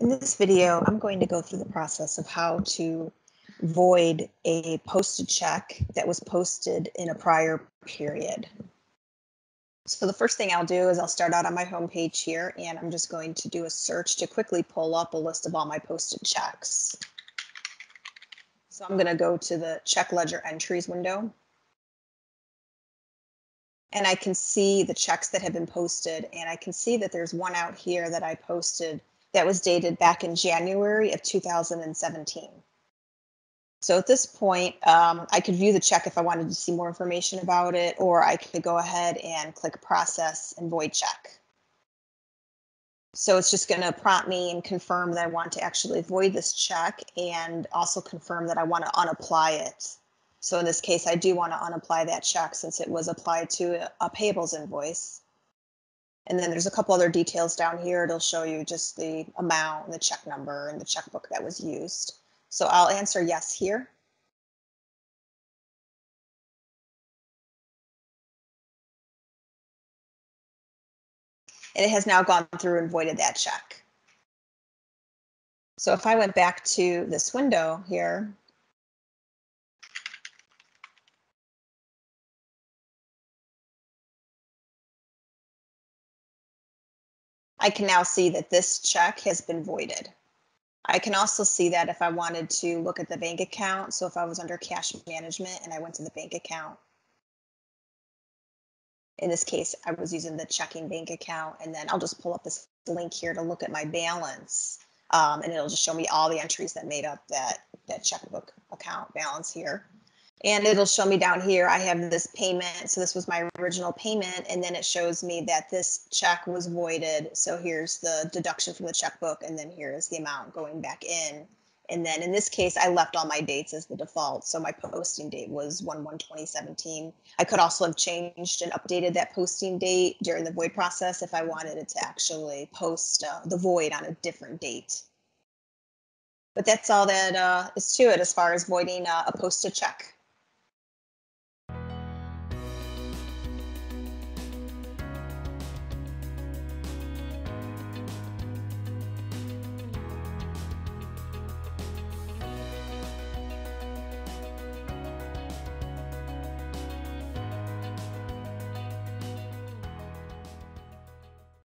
In this video, I'm going to go through the process of how to void a posted check that was posted in a prior period. So the first thing I'll do is I'll start out on my home page here and I'm just going to do a search to quickly pull up a list of all my posted checks. So I'm going to go to the check ledger entries window. And I can see the checks that have been posted and I can see that there's one out here that I posted that was dated back in January of 2017. So at this point, um, I could view the check if I wanted to see more information about it, or I could go ahead and click process and void check. So it's just going to prompt me and confirm that I want to actually void this check and also confirm that I want to unapply it. So in this case, I do want to unapply that check since it was applied to a payables invoice. And then there's a couple other details down here. It'll show you just the amount and the check number and the checkbook that was used. So I'll answer yes here. And it has now gone through and voided that check. So if I went back to this window here, I can now see that this check has been voided. I can also see that if I wanted to look at the bank account. So if I was under cash management and I went to the bank account, in this case, I was using the checking bank account and then I'll just pull up this link here to look at my balance. Um, and it'll just show me all the entries that made up that, that checkbook account balance here. And it'll show me down here, I have this payment. So this was my original payment. And then it shows me that this check was voided. So here's the deduction from the checkbook. And then here's the amount going back in. And then in this case, I left all my dates as the default. So my posting date was 1 1 2017. I could also have changed and updated that posting date during the void process if I wanted it to actually post uh, the void on a different date. But that's all that uh, is to it as far as voiding uh, a posted check.